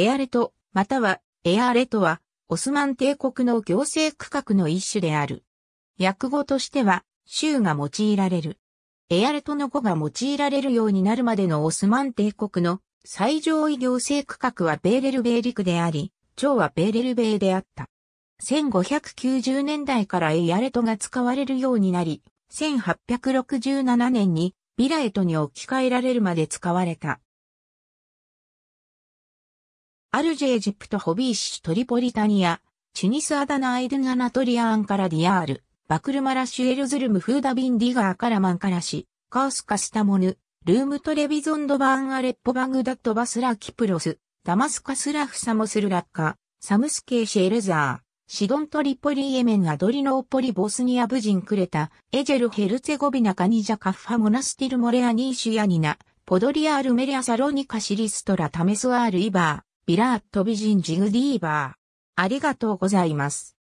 エアレト、またはエアレトは、オスマン帝国の行政区画の一種である。訳語としては、州が用いられる。エアレトの語が用いられるようになるまでのオスマン帝国の最上位行政区画はベーレルベーリクであり、町はベーレルベーであった。1590年代からエアレトが使われるようになり、1867年にビラエトに置き換えられるまで使われた。アルジェエジプトホビーシュトリポリタニア、チュニスアダナアイドゥンアナトリアーンからディアール、バクルマラシュエルズルムフーダビンディガーカラマンカラシ、カースカスタモヌ、ルームトレビゾンドバーンアレッポバグダットバスラキプロス、ダマスカスラフサモスルラッカ、サムスケーシェルザー、シドントリポリエメンアドリノーポリボスニアブジンクレタ、エジェルヘルツェゴビナカニジャカッファモナスティルモレアニーシュヤニナ、ポドリアールメリアサロニカシリストラタメスアールイバー、ビラーットビジンジグディーバー。ありがとうございます。